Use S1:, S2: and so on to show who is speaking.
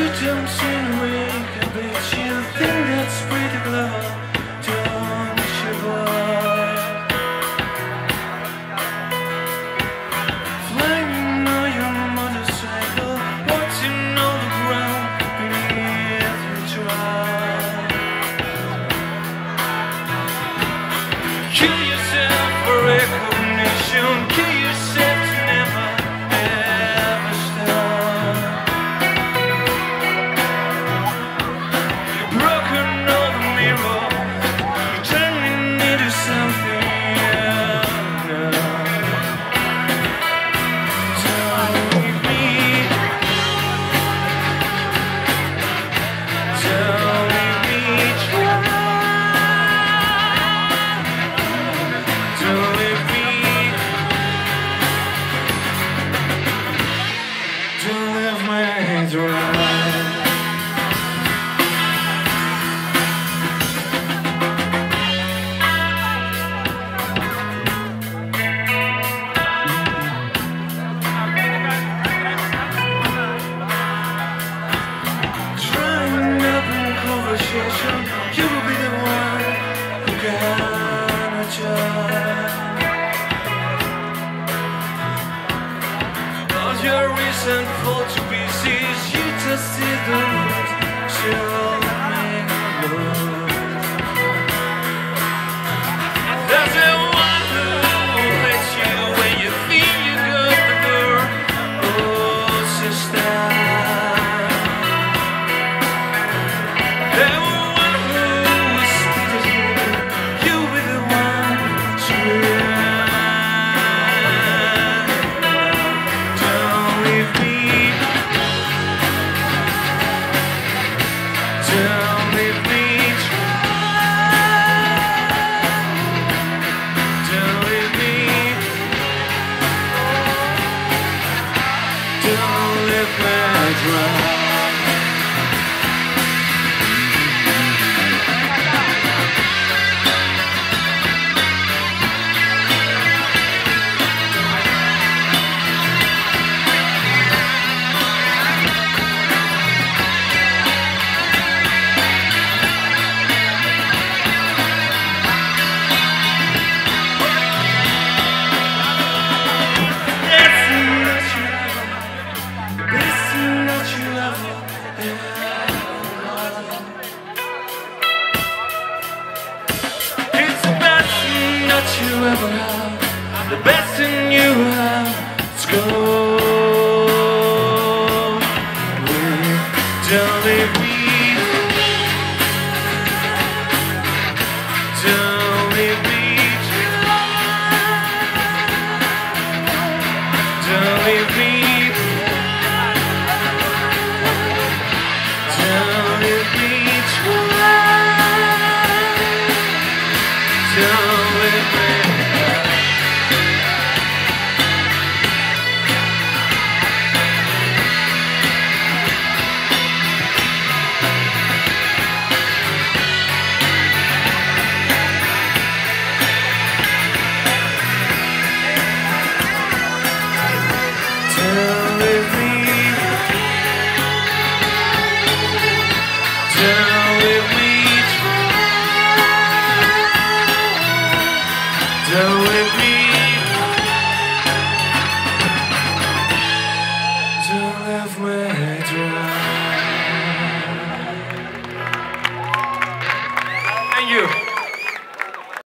S1: waiting to wait. hands around. reason for to be seized. You just see the root. Cleopatra that you ever have, the best in you have. Let's go. We don't leave. halfway drown.